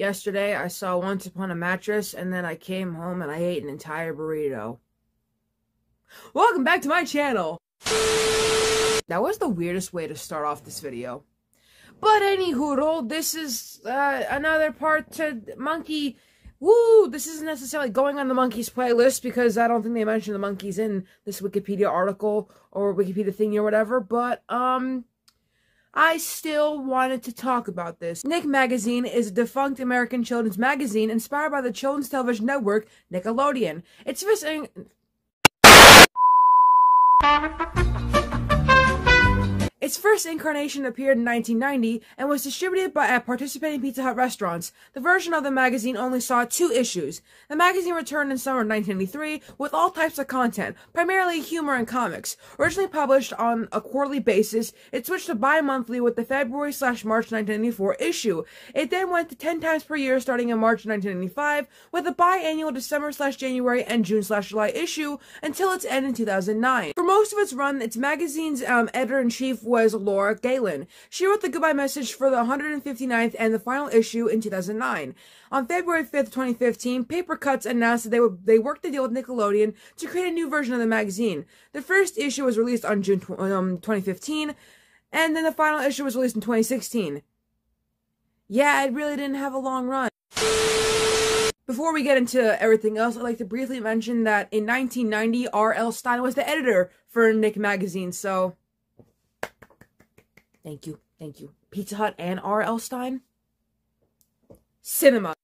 Yesterday, I saw Once Upon a Mattress, and then I came home and I ate an entire burrito. Welcome back to my channel! That was the weirdest way to start off this video. But anywho, this is uh, another part to Monkee. Woo! This isn't necessarily going on the Monkees playlist because I don't think they mention the Monkees in this Wikipedia article or Wikipedia thingy or whatever. But um, I still wanted to talk about this. Nick Magazine is a defunct American children's magazine inspired by the children's television network Nickelodeon. It's first. Its first incarnation appeared in 1990 and was distributed by at participating Pizza Hut restaurants. The version of the magazine only saw two issues. The magazine returned in summer 1993 with all types of content, primarily humor and comics. Originally published on a quarterly basis, it switched to bi-monthly with the February slash March 1994 issue. It then went to 10 times per year starting in March 1995 with a biannual December slash January and June slash July issue until its end in 2009. For most of its run, its magazine's um, editor-in-chief was Laura Galen. She wrote the goodbye message for the 159th and the final issue in 2009. On February 5th, 2015, Papercutz announced that they would they worked a deal with Nickelodeon to create a new version of the magazine. The first issue was released on June um, 2015, and then the final issue was released in 2016. Yeah, it really didn't have a long run. Before we get into everything else, I'd like to briefly mention that in 1990, R.L. Stine was the editor for Nick Magazine, so Thank you. Thank you. Pizza Hut and R.L. Stine? Cinema.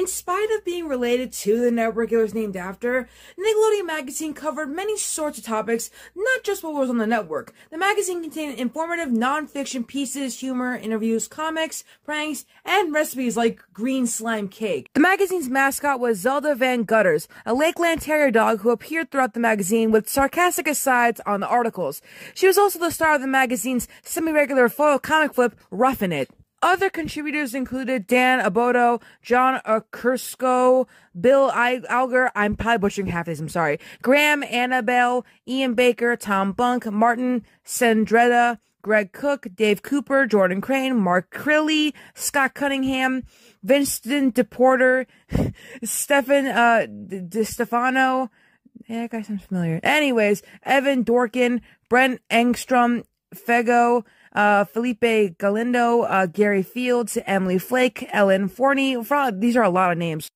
In spite of being related to the network it was named after, Nickelodeon magazine covered many sorts of topics, not just what was on the network. The magazine contained informative non-fiction pieces, humor, interviews, comics, pranks, and recipes like green slime cake. The magazine's mascot was Zelda Van Gutters, a Lakeland Terrier dog who appeared throughout the magazine with sarcastic asides on the articles. She was also the star of the magazine's semi-regular photo comic flip, Roughing It. Other contributors included Dan Abbotto, John Okersko, Bill I- Alger, I'm probably butchering half of these, I'm sorry, Graham Annable, Ian Baker, Tom Bunk, Martin Cendreda, Greg Cook, Dave Cooper, Jordan Crane, Mark Crilley, Scott Cunningham, Vincent DePorter, Stefan uh, DeStefano, yeah, that guy sounds familiar. Anyways, Evan Dorkin, Brent Engstrom, Fego, uh, Felipe Galindo, uh, Gary Fields, Emily Flake, Ellen Forney. These are a lot of names.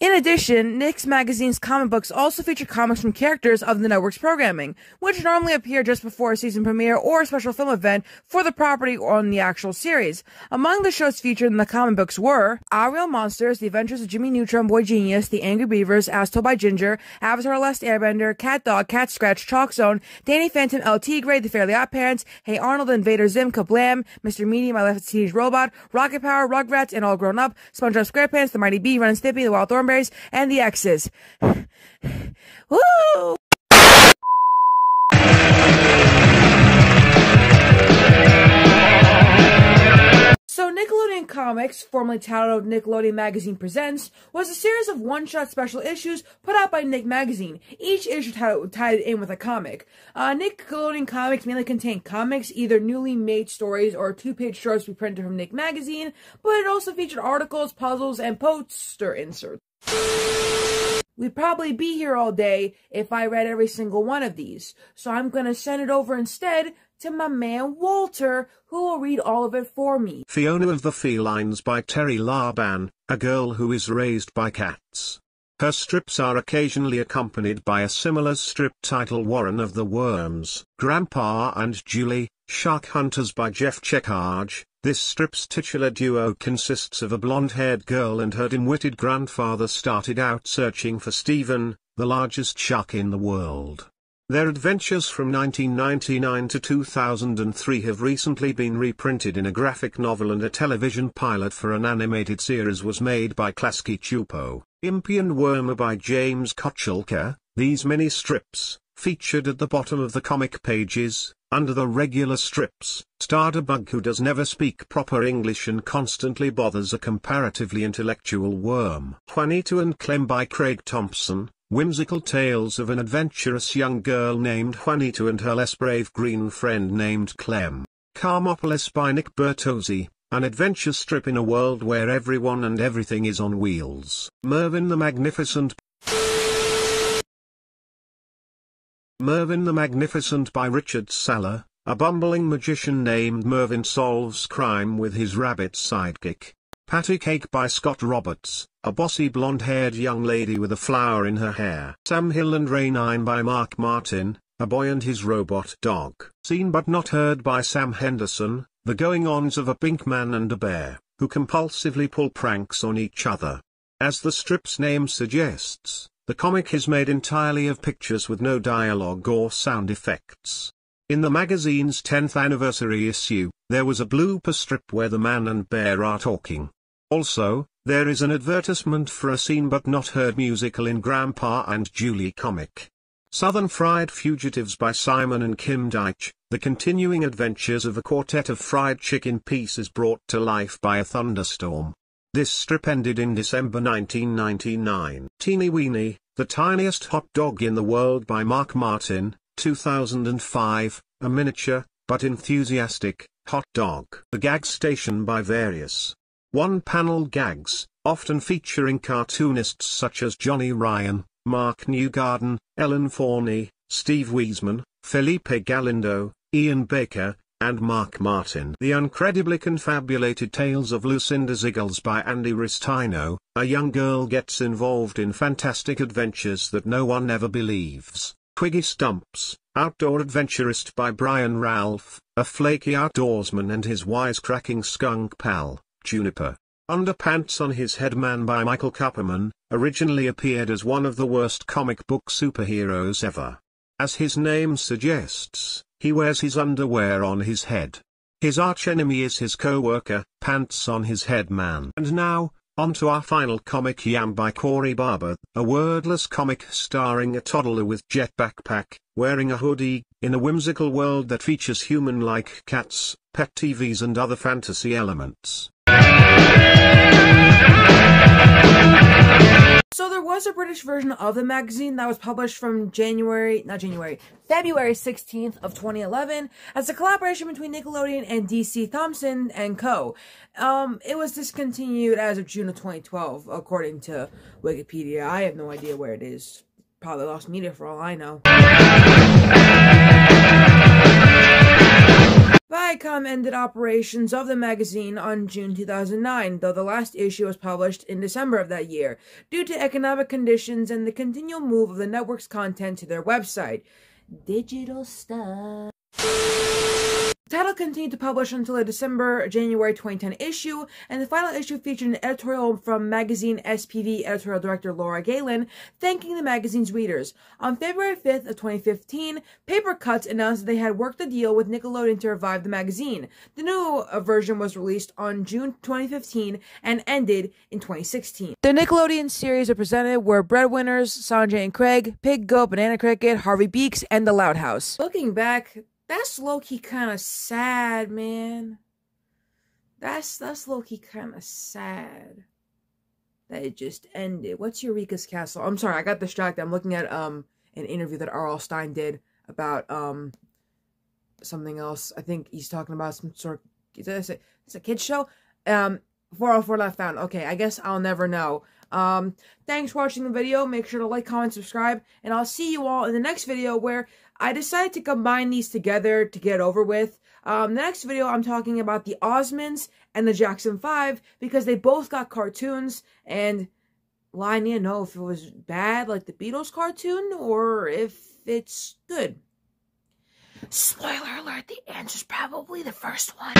In addition, Nick's Magazine's comic books also feature comics from characters of the network's programming, which normally appear just before a season premiere or a special film event for the property or on the actual series. Among the shows featured in the comic books were Our Real Monsters, The Adventures of Jimmy Neutron, Boy Genius, The Angry Beavers, As Told by Ginger, Avatar Last Airbender, Cat Dog, Cat Scratch, Chalk Zone, Danny Phantom, El Tigre, The Fairly Odd Parents, Hey Arnold, Invader Zim, Kablam, Mr. Meaty, My a Teenage Robot, Rocket Power, Rugrats, and All Grown Up, SpongeBob SquarePants, The Mighty B, Ren and Stimpy, The Wild Thorn And the X's. Woo! So Nickelodeon Comics, formerly titled Nickelodeon Magazine Presents, was a series of one-shot special issues put out by Nick Magazine. Each issue tied, tied in with a comic. Uh, Nickelodeon Comics mainly contained comics, either newly made stories or two-page shorts reprinted from Nick Magazine, but it also featured articles, puzzles, and poster inserts. We'd probably be here all day if I read every single one of these. So I'm going to send it over instead to my man Walter, who will read all of it for me. Fiona of the Felines by Terry LaBan, a girl who is raised by cats. Her strips are occasionally accompanied by a similar strip title Warren of the Worms. Grandpa and Julie, Shark Hunters by Jef Czekaj, this strip's titular duo consists of a blonde-haired girl and her dim-witted grandfather started out searching for Stephen, the largest shark in the world. Their adventures from 1999 to 2003 have recently been reprinted in a graphic novel and a television pilot for an animated series was made by Klasky Csupo. Impy and Wormer by James Kochalka, these mini strips, featured at the bottom of the comic pages, under the regular strips, starred a bug who does never speak proper English and constantly bothers a comparatively intellectual worm. Juanito and Clem by Craig Thompson, whimsical tales of an adventurous young girl named Juanita and her less brave green friend named Clem. Carmopolis by Nick Bertozzi, an adventure strip in a world where everyone and everything is on wheels. Mervyn the Magnificent Mervyn the Magnificent by Richard Saller, a bumbling magician named Mervyn solves crime with his rabbit sidekick. Patty Cake by Scott Roberts, a bossy blonde-haired young lady with a flower in her hair. Sam Hill and 9 by Mark Martin, a boy and his robot dog. Seen but not heard by Sam Henderson, the going-ons of a pink man and a bear, who compulsively pull pranks on each other. As the strip's name suggests, the comic is made entirely of pictures with no dialogue or sound effects. In the magazine's 10th anniversary issue, there was a blooper strip where the man and bear are talking. Also, there is an advertisement for a seen but not heard musical in Grandpa and Julie comic. Southern Fried Fugitives by Simon and Kim Deitch, the continuing adventures of a quartet of fried chicken pieces brought to life by a thunderstorm. This strip ended in December 1999. Teeny Weeny, The Tiniest Hot Dog in the World by Mark Martin, 2005, a miniature, but enthusiastic, hot dog. The Gag Station by Various. One-panel gags, often featuring cartoonists such as Johnny Ryan, Mark Newgarden, Ellen Forney, Steve Weissman, Felipe Galindo, Ian Baker, and Mark Martin. The Uncredibly Confabulated Tales of Lucinda Ziggles by Andy Ristaino, a young girl gets involved in fantastic adventures that no one ever believes. Twiggy Stumps, Outdoor Adventurist by Brian Ralph, a flaky outdoorsman and his wisecracking skunk pal, Juniper. Underpants on His Head Man by Michael Kupperman, originally appeared as one of the worst comic book superheroes ever. As his name suggests, he wears his underwear on his head. His archenemy is his co-worker, Pants on His Head Man. And now, on to our final comic Yam by Corey Barba, a wordless comic starring a toddler with jet backpack, wearing a hoodie, in a whimsical world that features human-like cats, pet TVs and other fantasy elements. So there was a British version of the magazine that was published from January, not January, February 16th of 2011 as a collaboration between Nickelodeon and DC Thomson and Co. Um, it was discontinued as of June of 2012, according to Wikipedia. I have no idea where it is. Probably lost media for all I know. Viacom ended operations of the magazine on June 2009, though the last issue was published in December of that year, due to economic conditions and the continual move of the network's content to their website. Digital stuff. The title continued to publish until the December January 2010 issue, and the final issue featured an editorial from magazine SPV editorial director Laura Galen thanking the magazine's readers. On February 5th of 2015, Papercutz announced that they had worked a deal with Nickelodeon to revive the magazine. The new uh, version was released on June 2015 and ended in 2016. The Nickelodeon series represented were Breadwinners, Sanjay and Craig, Pig Go, Banana Cricket, Harvey Beaks, and The Loud House. Looking back, that's low key kind of sad, man. That's that's low key kind of sad that it just ended. What's Eureka's Castle? I'm sorry, I got distracted. I'm looking at um an interview that R.L. Stine did about um something else. I think he's talking about some sort. Of, is it, it's a kids show. Um, 404 left found. Okay, I guess I'll never know. Um, thanks for watching the video. Make sure to like, comment, subscribe, and I'll see you all in the next video where I decided to combine these together to get over with. Um, the next video, I'm talking about the Osmonds and the Jackson 5 because they both got cartoons and well, I need to know if it was bad like the Beatles cartoon or if it's good. Spoiler alert, the answer's probably the first one.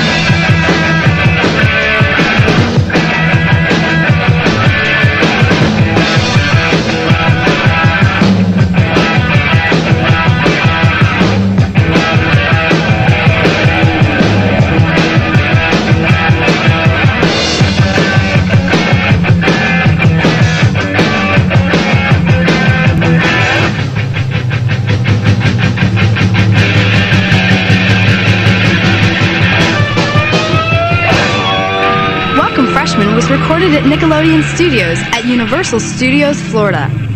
Recorded at Nickelodeon Studios at Universal Studios, Florida.